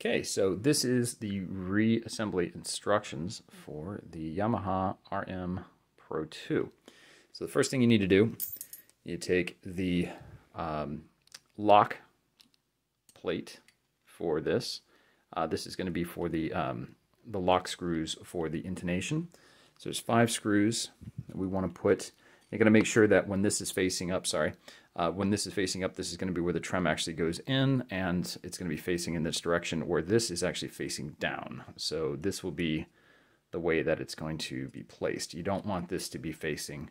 Okay, so this is the reassembly instructions for the Yamaha RM Pro 2. So the first thing you need to do, you take the um, lock plate for this. Uh, this is going to be for the, um, the lock screws for the intonation. So there's five screws that we want to put. You're going to make sure that when this is facing up, sorry, uh, when this is facing up, this is going to be where the trem actually goes in, and it's going to be facing in this direction, where this is actually facing down. So this will be the way that it's going to be placed. You don't want this to be facing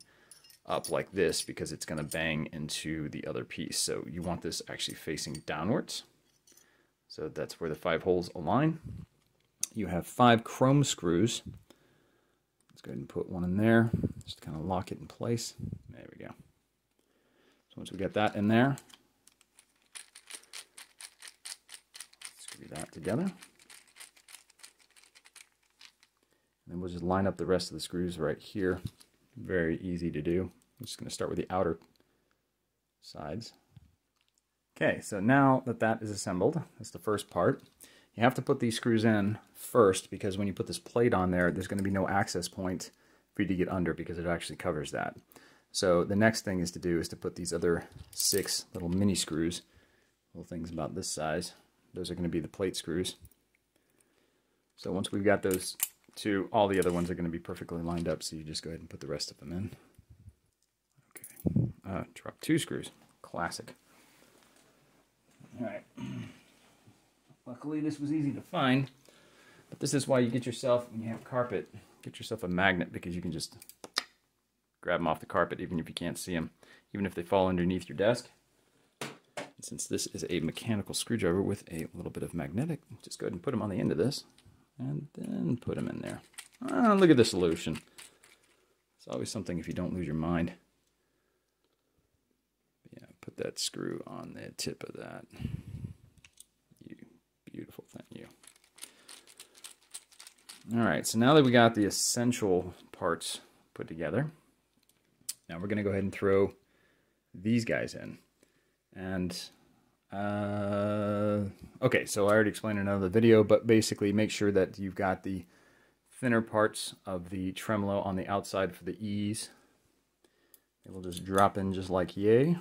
up like this because it's going to bang into the other piece. So you want this actually facing downwards. So that's where the five holes align. You have five chrome screws. Let's go ahead and put one in there, just kind of lock it in place. Once we get that in there, screw that together. And then we'll just line up the rest of the screws right here. Very easy to do. I'm just going to start with the outer sides. Okay, so now that that is assembled, that's the first part. You have to put these screws in first because when you put this plate on there, there's going to be no access point for you to get under because it actually covers that. So the next thing is to do is to put these other six little mini screws, little things about this size. Those are going to be the plate screws. So once we've got those two, all the other ones are going to be perfectly lined up. So you just go ahead and put the rest of them in. Okay, uh, drop two screws, classic. All right. Luckily this was easy to find, but this is why you get yourself, when you have carpet, get yourself a magnet because you can just grab them off the carpet even if you can't see them, even if they fall underneath your desk. And since this is a mechanical screwdriver with a little bit of magnetic, just go ahead and put them on the end of this and then put them in there. Ah, look at the solution. It's always something if you don't lose your mind. Yeah, put that screw on the tip of that. You beautiful thing, you. All right, so now that we got the essential parts put together, now we're going to go ahead and throw these guys in. And, uh, okay, so I already explained in another video, but basically make sure that you've got the thinner parts of the tremolo on the outside for the E's. It will just drop in just like yay.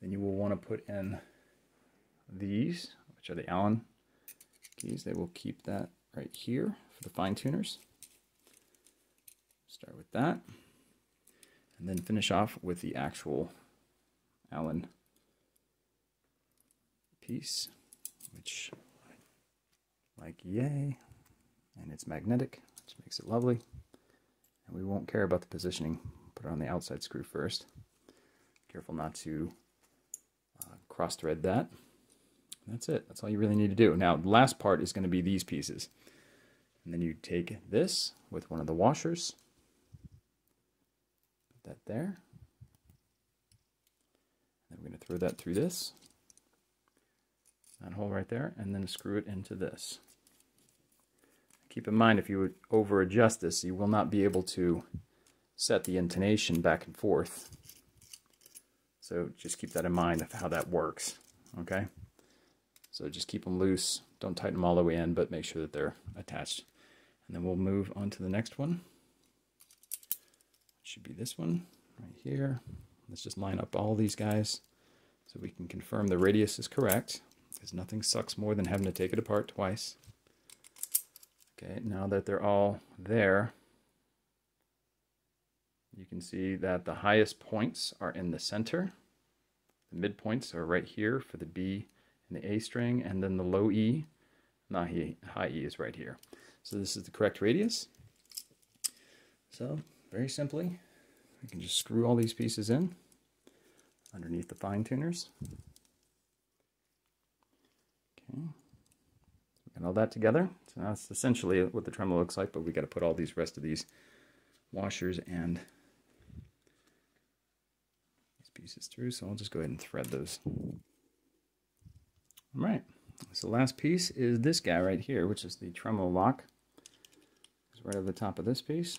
Then you will want to put in these, which are the Allen keys. They will keep that right here for the fine tuners. Start with that and then finish off with the actual Allen piece, which like yay, and it's magnetic, which makes it lovely. And we won't care about the positioning. Put it on the outside screw first. Careful not to uh, cross thread that. That's it. That's all you really need to do. Now, the last part is going to be these pieces. And then you take this with one of the washers, that there. Then we're going to throw that through this, that hole right there, and then screw it into this. Keep in mind, if you over adjust this, you will not be able to set the intonation back and forth. So just keep that in mind of how that works, okay? So just keep them loose. Don't tighten them all the way in, but make sure that they're attached. And then we'll move on to the next one should be this one right here. Let's just line up all these guys so we can confirm the radius is correct because nothing sucks more than having to take it apart twice. Okay, now that they're all there, you can see that the highest points are in the center. The midpoints are right here for the B and the A string, and then the low E, not high E is right here. So this is the correct radius. So very simply, we can just screw all these pieces in underneath the fine tuners. Okay, got all that together. So that's essentially what the tremolo looks like, but we got to put all these rest of these washers and these pieces through. So I'll just go ahead and thread those. All right. So the last piece is this guy right here, which is the tremolo lock. It's right over the top of this piece.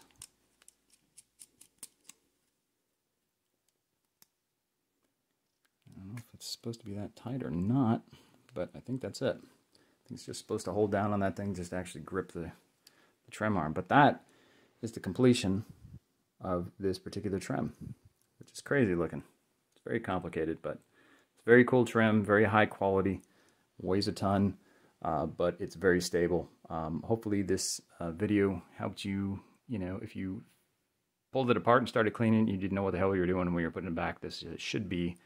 It's supposed to be that tight or not, but I think that's it. I think It's just supposed to hold down on that thing just to actually grip the, the trem arm. But that is the completion of this particular trem, which is crazy looking. It's very complicated, but it's very cool trem, very high quality, weighs a ton, uh, but it's very stable. Um, hopefully this uh, video helped you, you know, if you pulled it apart and started cleaning, you didn't know what the hell you were doing when you were putting it back. This should be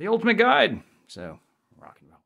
the ultimate guide. So, rock and roll.